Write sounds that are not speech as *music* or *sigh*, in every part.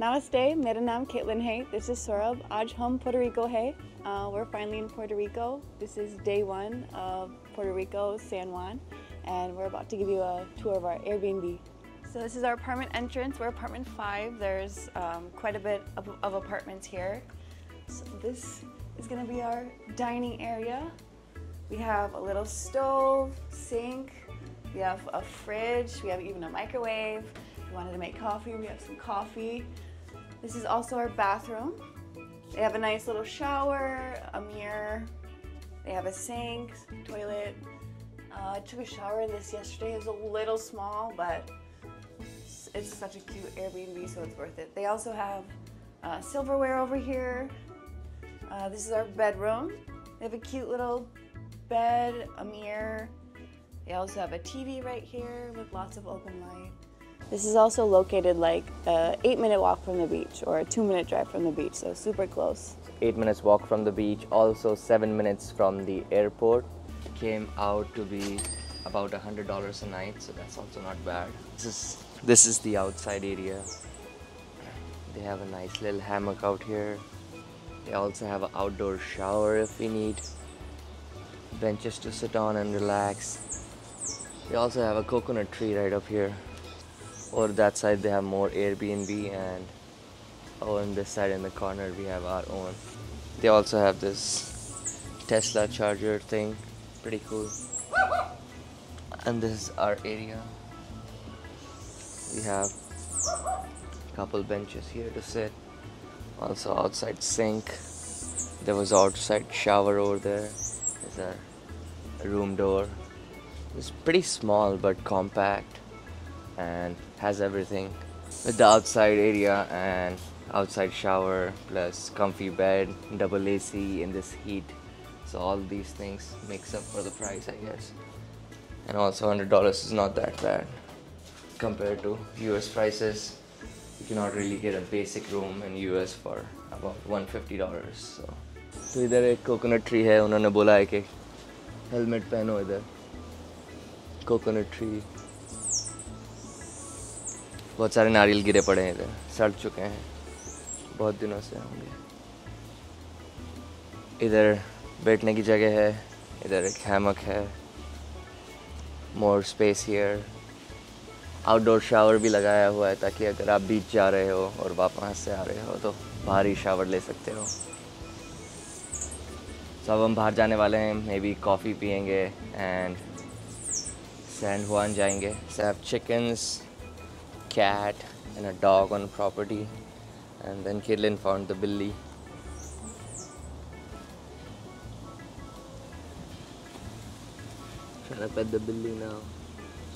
Namaste, mera Katlin Hay. This is Sourabh. Aaj hum Puerto Rico Hey, Uh, we're finally in Puerto Rico. This is day one of Puerto Rico, San Juan, and we're about to give you a tour of our Airbnb. So this is our apartment entrance. We're apartment five. There's um, quite a bit of, of apartments here. So this is gonna be our dining area. We have a little stove, sink, we have a fridge, we have even a microwave wanted to make coffee, we have some coffee. This is also our bathroom. They have a nice little shower, a mirror. They have a sink, toilet. Uh, I took a shower in this yesterday. It was a little small, but it's such a cute Airbnb, so it's worth it. They also have uh, silverware over here. Uh, this is our bedroom. They have a cute little bed, a mirror. They also have a TV right here with lots of open light. This is also located like a eight minute walk from the beach or a two minute drive from the beach, so super close. Eight minutes walk from the beach, also seven minutes from the airport. Came out to be about a hundred dollars a night, so that's also not bad. This is this is the outside area. They have a nice little hammock out here. They also have an outdoor shower if we need. Benches to sit on and relax. They also have a coconut tree right up here or that side they have more Airbnb and on this side in the corner we have our own. They also have this Tesla charger thing pretty cool. And this is our area. We have a couple benches here to sit. Also outside sink. There was outside shower over there. There's a room door. It's pretty small but compact. And has everything with the outside area and outside shower plus comfy bed double AC in this heat so all these things makes up for the price I guess and also $100 is not that bad compared to US prices you cannot really get a basic room in US for about $150 so तो इधर एक coconut tree है उन्होंने बोला है कि helmet पहनो इधर कोकोनट ट्री बहुत सारे नारियल गिरे पड़े हैं इधर, सड़ चुके हैं। बहुत दिनों से होंगे। इधर बैठने की जगह है, इधर एक हैमक है। More space here outdoor shower भी लगाया हुआ है ताकि अगर आप बीच जा रहे हो और वापस से आ रहे हो तो ही शावर ले सकते हो। तो अब हम बाहर जाने वाले हैं मे बी कॉफ़ी पियेंगे एंड सैंड हुआन जाएँगे। सब chickens cat and a dog on property. And then Katlin found the billy. Trying to pet the billy now.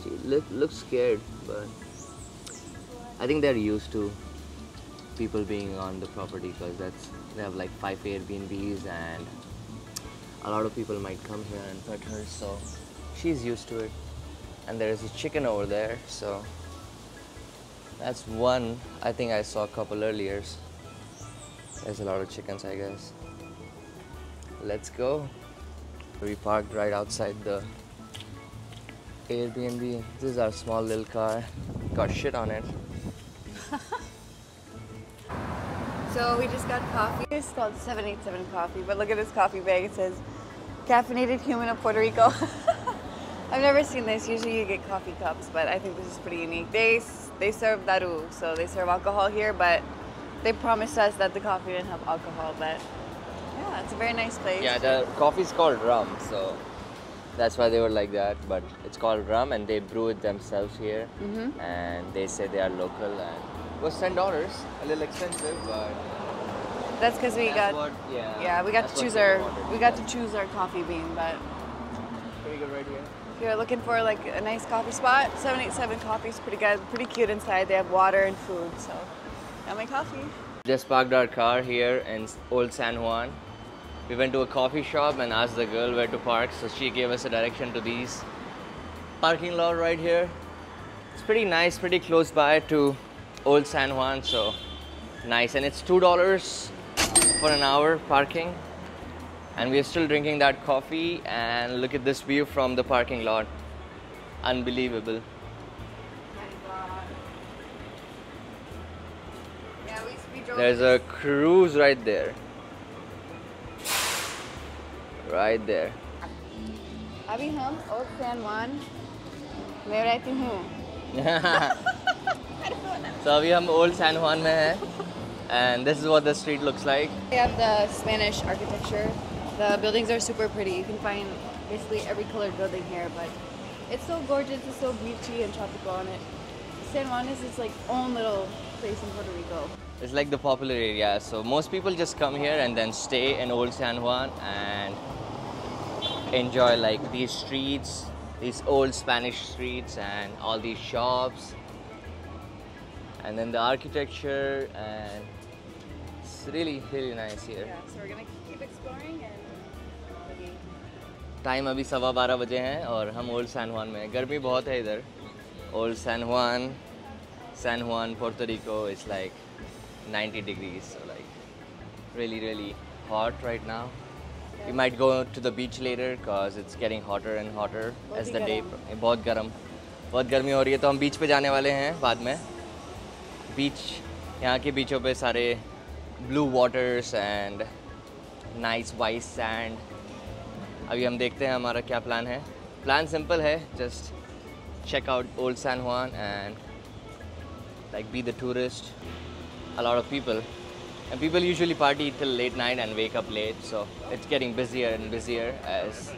She look, looks scared but I think they're used to people being on the property because that's they have like five Airbnbs and a lot of people might come here and pet her so she's used to it. And there is a chicken over there so that's one. I think I saw a couple earlier. There's a lot of chickens, I guess. Let's go. We parked right outside the Airbnb. This is our small little car. Got shit on it. *laughs* so we just got coffee. It's called 787 coffee, but look at this coffee bag. It says caffeinated human of Puerto Rico. *laughs* I've never seen this. Usually you get coffee cups, but I think this is pretty unique. They they serve daru, so they serve alcohol here, but they promised us that the coffee didn't have alcohol, but yeah, it's a very nice place. Yeah, the coffee's called rum, so that's why they were like that. But it's called rum, and they brew it themselves here, mm-hmm. and they say they are local, and it was ten dollars, a little expensive, but. That's because we got what, yeah, yeah we got to choose our we got to choose our coffee bean, but pretty good right here. If you're looking for like a nice coffee spot, 787 Coffee is pretty good, pretty cute inside. They have water and food, so got my coffee. Just parked our car here in Old San Juan. We went to a coffee shop and asked the girl where to park, so she gave us a direction to these parking lot right here. It's pretty nice, pretty close by to Old San Juan, so nice. And it's two dollars for an hour parking and we are still drinking that coffee and look at this view from the parking lot unbelievable Yeah, Yeah, we, we drove. There's a cruise right there. Right there. अभी हम old San जुआन में रहती हूँ so अभी हम old San जुआन में हैं and this is what the street looks like. They have the Spanish architecture. The buildings are super pretty. You can find basically every colored building here, but it's so gorgeous, it's so beachy and tropical on it. San Juan is its like own little place in Puerto Rico. It's like the popular area, so most people just come here and then stay in Old San Juan and enjoy like these streets, these old Spanish streets, and all these shops, and then the architecture, and it's really really nice here. Yeah, so we're gonna keep exploring time अभी सवा बारह बजे हैं और हम old San जुआन में हैं। गर्मी बहुत है इधर। Old San Juan San Juan Puerto Rico is like 90 degrees so like really really hot right now. We might go to the beach later because it's getting hotter and hotter बहुत as ही the day बहुत गर्म। बहुत गर्मी हो रही है तो हम बीच पे जाने वाले हैं बाद में। बीच यहाँ के बीचों पे सारे blue waters and nice white sand अभी हम देखते हैं हमारा क्या प्लान है। प्लान सिंपल है just check out old San Juan and like be the tourist a lot of people and people usually party till late night and wake up late so it's getting busier and busier as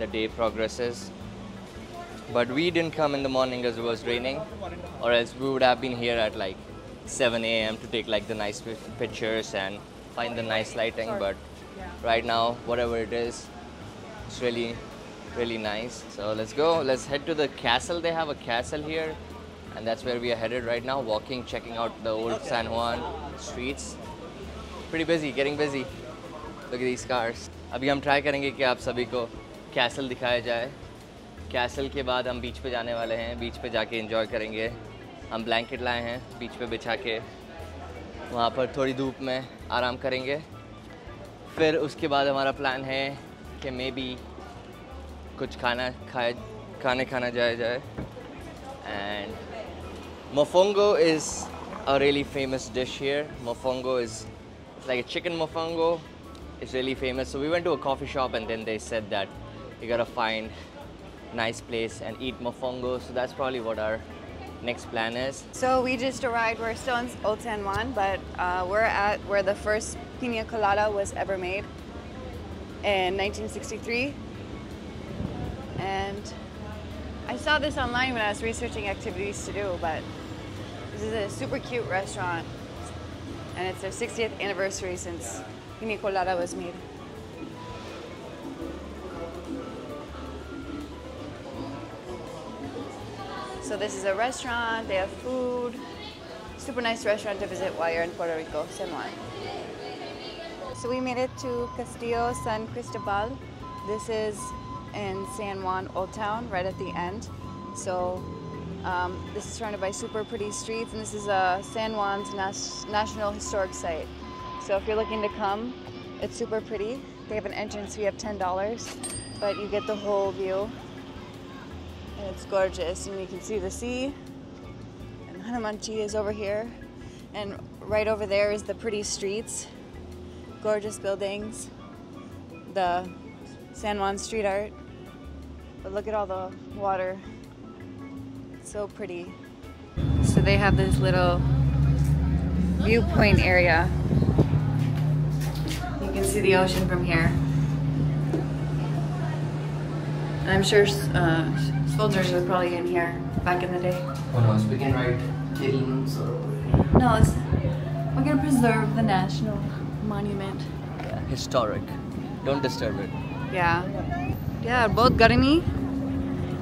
the day progress but we didn't come in the morning as was raining और as we would have been here at like seven A M to take like the nice pictures and find the nice lighting but right now whatever it is it's really really nice so let's go let's head to the castle they have a castle here and that's where we are headed right now walking checking out the old okay. san juan streets pretty busy getting busy look at these cars अभी हम try करेंगे कि आप सभी को castle दिखाया जाए castle के बाद हम बीच पे जाने वाले हैं बीच पे जाके एंजॉय करेंगे हम ब्लैंकेट लाए हैं बीच पे बिछा के वहाँ पर थोड़ी धूप में आराम करेंगे फिर उसके बाद हमारा प्लान है कि मे बी कुछ खाना खाए खाने खाना जाया जाए and mofongo is a really famous dish here mofongo is it's like a chicken mofongo it's really famous so we went to a coffee shop and then they said that you gotta find nice place and eat mofongo so that's probably what our next plan is So we just arrived. We're still in Old San Juan, but uh, we're at where the first pina colada was ever made in 1963. And I saw this online when I was researching activities to do, but this is a super cute restaurant, and it's their 60th anniversary since pina colada was made. So this is a restaurant. They have food. Super nice restaurant to visit while you're in Puerto Rico, San Juan. So we made it to Castillo San Cristobal. This is in San Juan Old Town, right at the end. So um, this is surrounded by super pretty streets, and this is uh, San Juan's nas- National Historic Site. So if you're looking to come, it's super pretty. They have an entrance fee of ten dollars, but you get the whole view. And it's gorgeous, and you can see the sea. And Hanamanchi is over here, and right over there is the pretty streets, gorgeous buildings, the San Juan street art. But look at all the water. It's so pretty. So they have this little viewpoint area. You can see the ocean from here. And I'm sure uh, soldiers were probably in here back in the day. oh no we can write kilns or No, it's, we're gonna preserve the national monument. historic don't disturb it Yeah. Yeah, both garimi.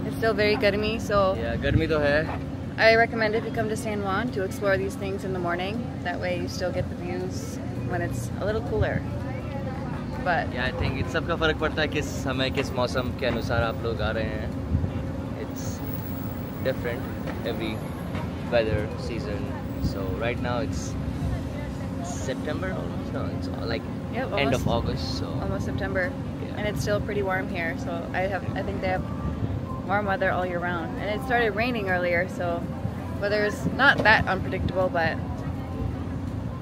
It's still very garimi, so yeah गर्मी तो है I recommend if you come to San Juan to explore these things in the morning. That way you still get the views when it's a little cooler. But या I think in सब का फर्क पड़ता है किस समय किस मौसम के अनुसार आप लोग आ रहे हैं it's different every weather season so right now it's September almost no it's like Yep, end of. August so almost September, Yeah. and it's still pretty warm here. So I have, I think they have warm weather all year round. And it started raining earlier, so weather is not that unpredictable, but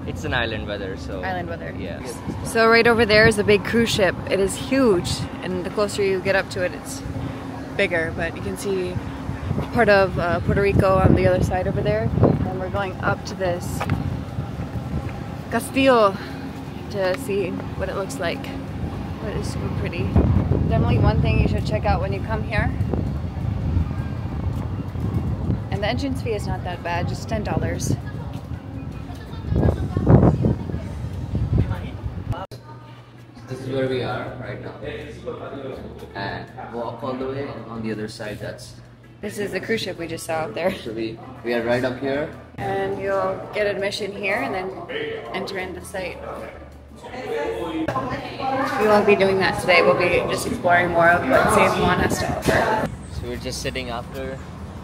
It's an island weather, so Island weather. Yeah. So right over there is a big cruise ship. It is huge, and the closer you get up to it, it's bigger. But you can see part of uh, Puerto Rico on the other side over there, and we're going up to this castillo to see what it looks like. But it's super pretty. Definitely one thing you should check out when you come here. And the entrance fee is not that bad, just ten dollars. This is where we are right now. And walk all the way, and on the other side, that's. This is the cruise ship we just saw out there. So we we are right up here. And you'll get admission here and then enter in the site. We won't be doing that today. We'll be just exploring more of what San Juan has to offer. So we're just sitting after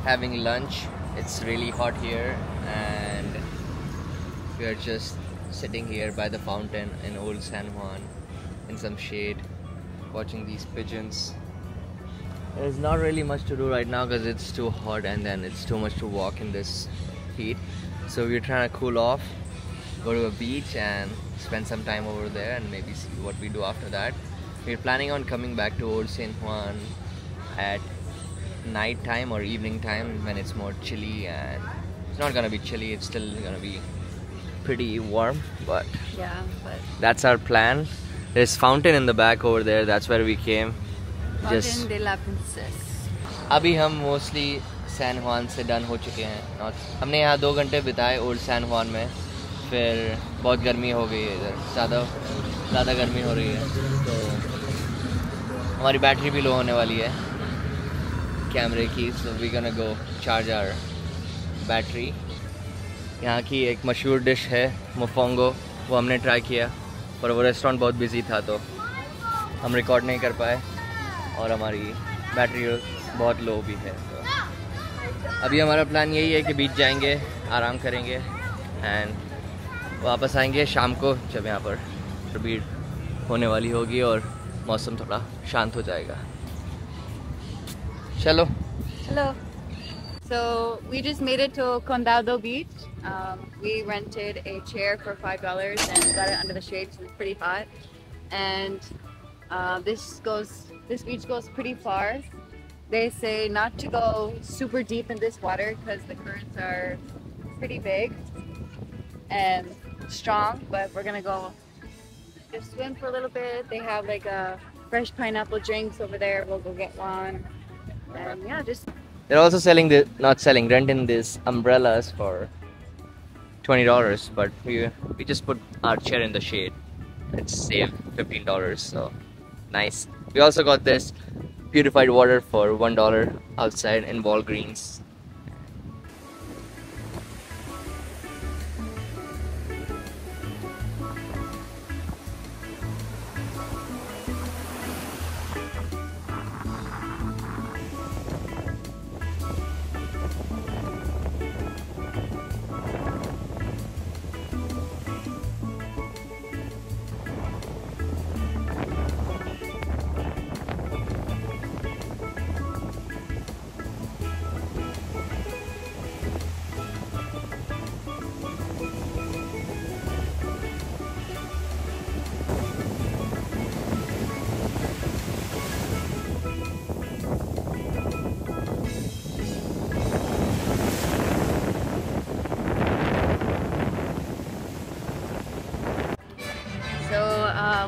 having lunch. It's really hot here, and we are just sitting here by the fountain in Old San Juan in some shade, watching these pigeons. There's not really much to do right now because it's too hot and then it's too much to walk in this heat. So we're trying to cool off, go to a beach and spend some time over there and maybe see what we do after that. We're planning on coming back to Old San Juan at night time or evening time when it's more chilly and it's not gonna be chilly, it's still gonna be pretty warm, but Yeah, but that's our plan. There's fountain in the back over there. That's where we came. Just Fountain de la Princess. अभी हम mostly San जुआन से done हो चुके हैं north हमने यहाँ दो घंटे बिताए ओल्ड सैन जुआन में फिर बहुत गर्मी हो गई है इधर। ज़्यादा ज़्यादा गर्मी हो रही है। तो हमारी बैटरी भी लो होने वाली है। कैमरे की। So we gonna go charge our battery यहाँ की एक मशहूर डिश है मोफोंगो वो हमने ट्राई किया, पर वो रेस्टोरेंट बहुत बिज़ी था तो हम रिकॉर्ड नहीं कर पाए। और हमारी बैटरी बहुत लो भी है तो। अभी हमारा प्लान यही है कि बीच जाएँगे, आराम करेंगे एंड वापस आएंगे शाम को जब यहाँ पर भीड़ होने वाली होगी और मौसम थोड़ा शांत हो जाएगा चलो Hello. So we just made it to Condado Beach. Um, we rented a chair for five dollars and got it under the shade. So it's pretty hot, and uh, this goes. This beach goes pretty far. They say not to go super deep in this water because the currents are pretty big and strong. But we're gonna go just swim for a little bit. They have like a fresh pineapple drinks over there. We'll go get one. And yeah, just They're also selling the not selling renting these umbrellas for twenty dollars, but we we just put our chair in the shade. It's saved fifteen dollars, so nice. We also got this purified water for one dollar outside in Walgreens.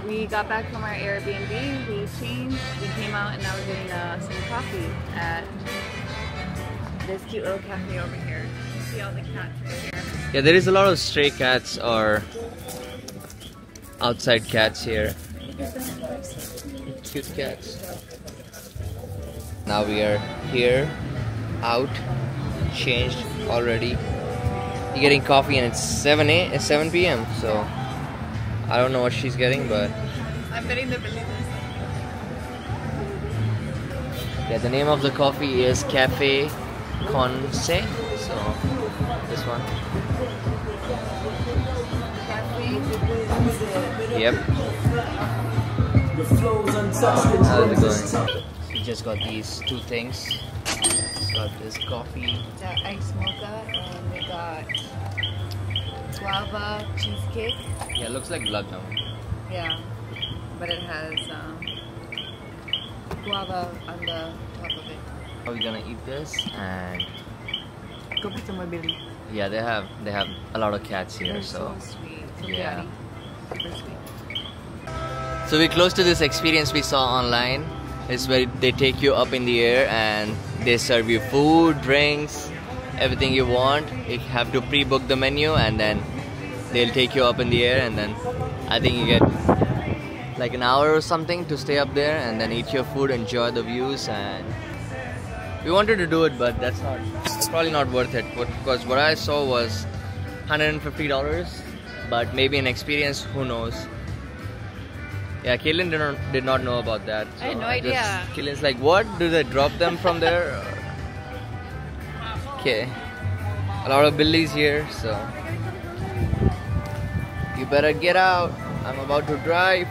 We got back from our Airbnb, we changed, we came out and now we're getting uh, some coffee at this cute little cafe over here. You see all the cats right here. Yeah, there is a lot of stray cats or outside cats here. Cute cats. Now we are here, out, changed already. You're getting coffee and it's 7 a it's 7 p.m. So I don't know what she's getting, but I'm betting the yeah, the name of the coffee is Cafe Conce. So this one. Yep. How's it going? We just got these two things. Just got this coffee. The ice mocha and we got guava cheesecake. Yeah, it looks like gulab jamun. Yeah, but it has um, guava on the top of it. Are we gonna eat this? And Go put some more Billy. yeah, they have they have a lot of cats here, They're so. so sweet. So Yeah. Super sweet. So we're close to this experience we saw online. It's where they take you up in the air and they serve you food, drinks, everything you want. You have to pre-book the menu and then they'll take you up in the air and then I think you get like an hour or something to stay up there and then eat your food, enjoy the views and we wanted to do it but that's not it's probably not worth it because what I saw was $150 but maybe an experience who knows yeah, Kaylin did not, did not know about that. I had no just- idea. Kaylin's like, what? Do they drop them from there? *laughs* Okay. A lot of Billies here, so you better get out. I'm about to drive.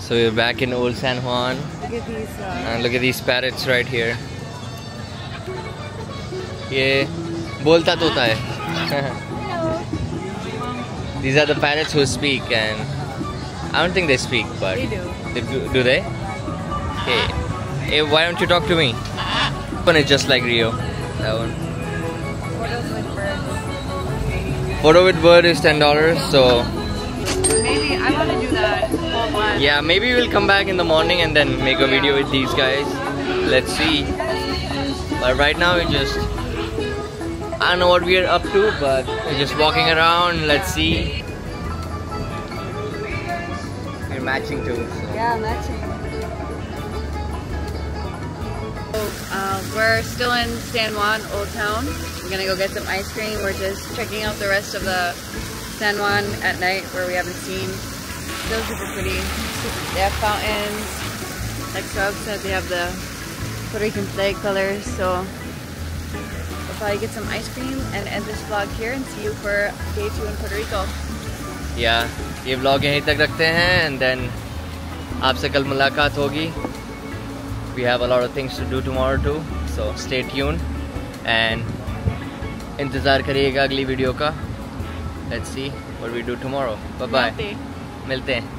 So we're back in Old San Juan. Look at these. Uh, and look at these parrots right here. Yeah, bolta tota hai. these are the parrots who speak, and I don't think they speak, but they do. They do, they? Okay. Hey, why don't you talk to me? It's just like Rio. That one. Photos with birds. Photo with bird is ten dollars. So Maybe I want to do that one. yeah, maybe we'll come back in the morning and then make a video with these guys. Let's see. But right now we just I don't know what we're up to, but we're just walking around. Let's see. We're matching too. so- Yeah, matching. uh, we're still in San Juan, Old Town. We're gonna go get some ice cream. We're just checking out the rest of the San Juan at night where we haven't seen. Still super pretty. They have fountains. Like Saab said, they have the Puerto Rican flag colors. So we'll probably get some ice cream and end this vlog here and see you for day two in Puerto Rico. या ये vlog यहीं तक रखते हैं and then आपसे कल मुलाकात होगी we have a lot of things to do tomorrow to so stay tune and इंतज़ार करिएगा अगली वीडियो का let's see what we do tomorrow bye bye Namaste. मिलते हैं